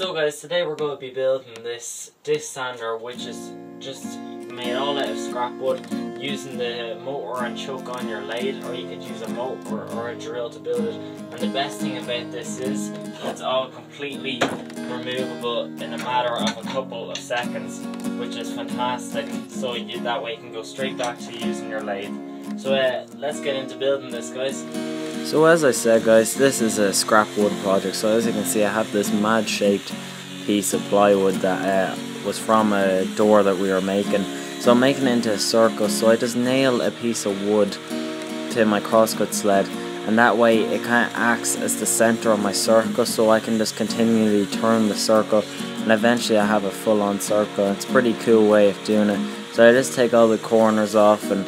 So guys, today we're going to be building this disc sander which is just made all out of scrap wood using the motor and chuck on your lathe or you could use a motor or a drill to build it and the best thing about this is it's all completely removable in a matter of a couple of seconds which is fantastic so you, that way you can go straight back to using your lathe. So uh, let's get into building this guys. So as I said guys, this is a scrap wood project. So as you can see I have this mad shaped piece of plywood that uh, was from a door that we were making. So I'm making it into a circle. So I just nail a piece of wood to my crosscut sled and that way it kind of acts as the center of my circle so I can just continually turn the circle and eventually I have a full on circle. It's a pretty cool way of doing it. So I just take all the corners off and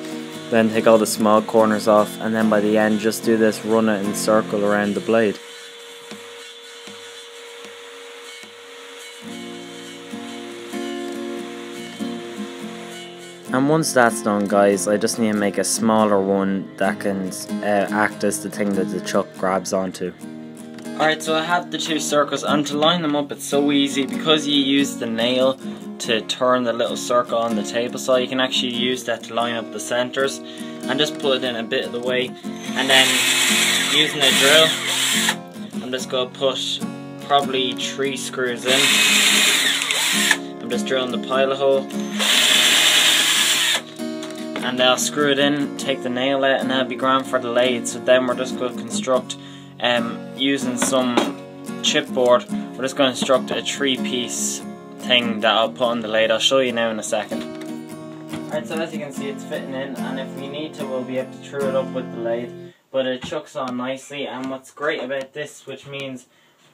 then take all the small corners off and then by the end just do this run it in circle around the blade. And once that's done guys, I just need to make a smaller one that can uh, act as the thing that the chuck grabs onto. Alright, so I have the two circles and to line them up it's so easy. Because you use the nail to turn the little circle on the table saw you can actually use that to line up the centers and just put it in a bit of the way. And then using a drill I'm just going to put probably three screws in. I'm just drilling the pilot hole. And I'll screw it in, take the nail out and that'll be grand for the lathe. So then we're just going to construct um, using some chipboard we're just going to construct a three piece thing that I'll put on the lathe. I'll show you now in a second. Alright, so as you can see it's fitting in and if we need to we'll be able to true it up with the lathe but it chucks on nicely and what's great about this which means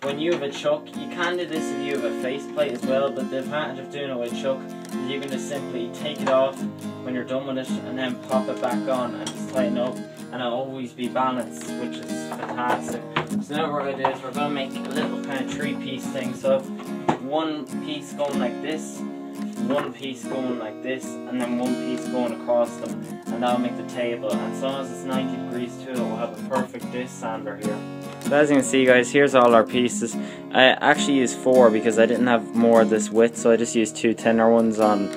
when you have a chuck, you can do this if you have a faceplate as well, but the advantage of doing it with chuck is you can just simply take it off when you're done with it and then pop it back on and just tighten up and it'll always be balanced, which is fantastic. So now what we're going to do is we're going to make a little kind of three piece thing. So one piece going like this, one piece going like this, and then one piece going across them, and that'll make the table. And as long as it's 90 degrees to it, we'll have a perfect disc sander here. So as you can see guys, here's all our pieces. I actually used four because I didn't have more of this width, so I just used two thinner ones on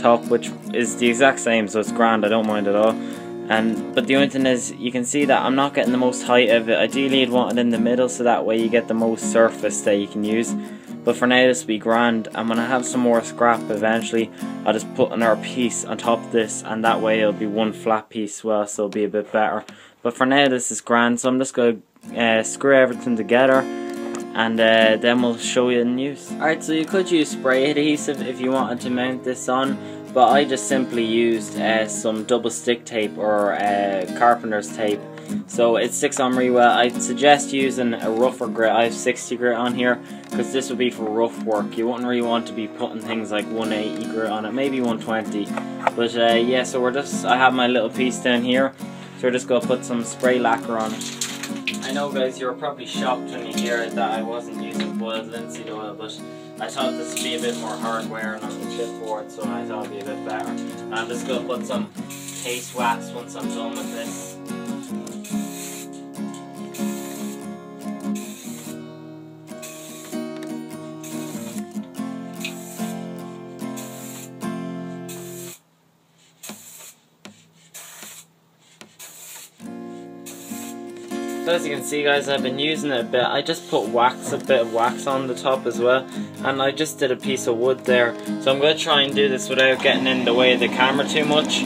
top, which is the exact same, so it's grand, I don't mind at all. And But the only thing is, you can see that I'm not getting the most height of it. Ideally you'd want it in the middle, so that way you get the most surface that you can use. But for now this will be grand, and when I have some more scrap eventually, I'll just put another piece on top of this, and that way it'll be one flat piece well, so it'll be a bit better. But for now this is grand, so I'm just going to uh, screw everything together, and uh, then we'll show you in use. Alright, so you could use spray adhesive if you wanted to mount this on, but I just simply used uh, some double stick tape or uh, carpenter's tape so it sticks on really well. I'd suggest using a rougher grit. I have 60 grit on here because this would be for rough work. You wouldn't really want to be putting things like 180 grit on it, maybe 120. But uh, yeah, so we're just, I have my little piece down here. So we're just going to put some spray lacquer on it. I know guys, you're probably shocked when you hear that I wasn't using boiled linseed oil, but I thought this would be a bit more hardware and on the chipboard, so I thought it would be a bit better. Um, I'm just going to put some case wax once I'm done with this. So as you can see guys, I've been using it a bit. I just put wax, a bit of wax on the top as well. And I just did a piece of wood there. So I'm going to try and do this without getting in the way of the camera too much.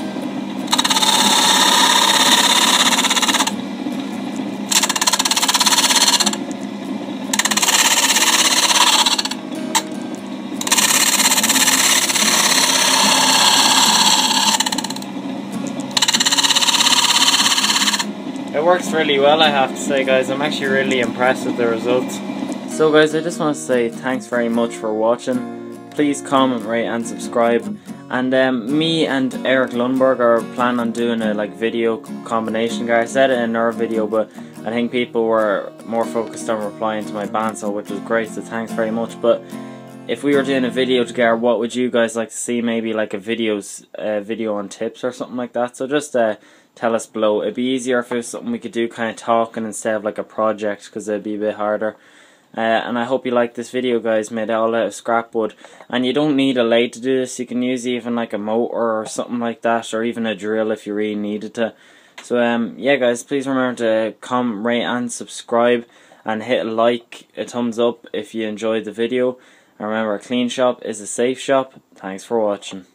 It works really well I have to say guys, I'm actually really impressed with the results. So guys, I just want to say thanks very much for watching. Please comment, rate and subscribe. And um, me and Eric Lundberg are planning on doing a like video combination guy. I said it in our video but I think people were more focused on replying to my so which was great so thanks very much. But if we were doing a video together, what would you guys like to see? Maybe like a videos, video on tips or something like that. So just uh, tell us below. It'd be easier if it was something we could do kind of talking instead of like a project because it'd be a bit harder. Uh, and I hope you like this video guys, made all out of scrap wood. And you don't need a lathe to do this, you can use even like a motor or something like that, or even a drill if you really needed to. So um, yeah guys, please remember to comment, rate and subscribe, and hit like, a thumbs up if you enjoyed the video. And remember, a clean shop is a safe shop. Thanks for watching.